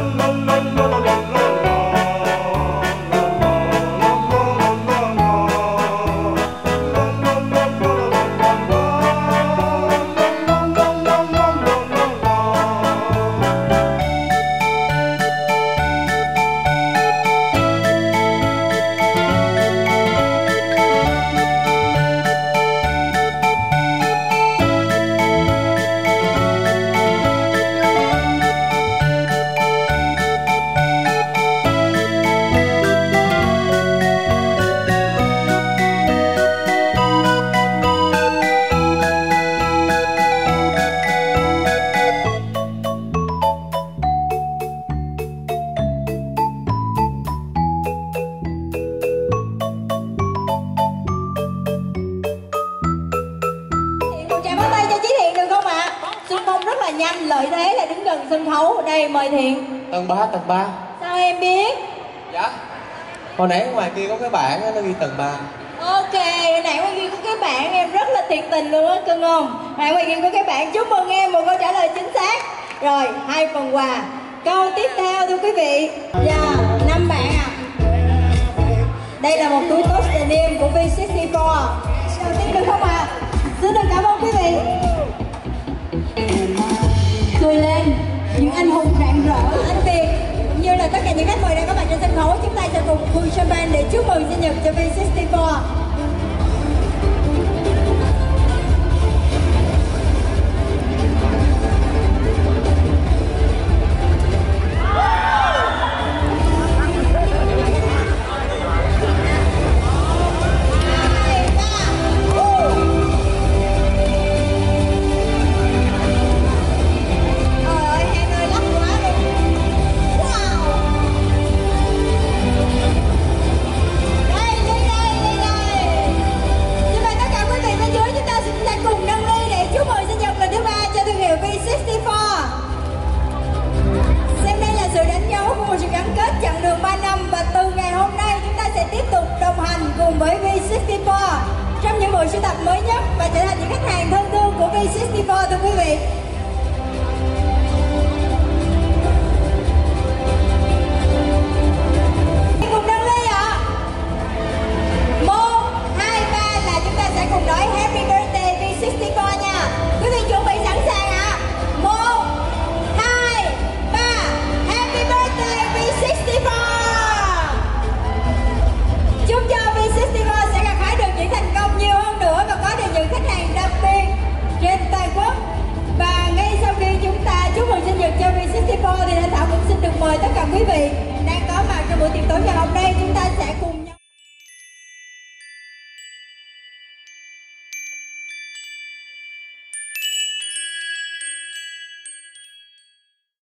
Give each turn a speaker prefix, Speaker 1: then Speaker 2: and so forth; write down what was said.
Speaker 1: la nhanh lợi thế là đứng gần sân khấu. Đây mời thiện.
Speaker 2: Tầng 3 tầng 3
Speaker 1: sao em biết?
Speaker 2: Dạ. Hồi nãy ngoài kia có cái bảng á, nó ghi tầng 3
Speaker 1: ok hồi nãy ngoài kia có cái bạn em rất là thiệt tình luôn á cưng không? Hồi ngoài kia có cái bạn chúc mừng em một câu trả lời chính xác. Rồi hai phần quà. Câu tiếp theo thưa quý vị. Dạ năm bạn ạ. Đây là một túi tốt denim của V64. Đầu tiên được không ạ? Xin được cảm ơn quý vị anh hùng rạng rỡ, anh Việt, cũng như là tất cả những khách mời đang có mặt trên sân khấu. Chúng ta sẽ cùng vui champagne để chúc mừng sinh nhật cho V64 cùng với V64 trong những buổi sưu tập mới nhất và trở thành những khách hàng thân thương của V64, thưa quý vị. Tối ngày hôm nay chúng ta sẽ cùng nhau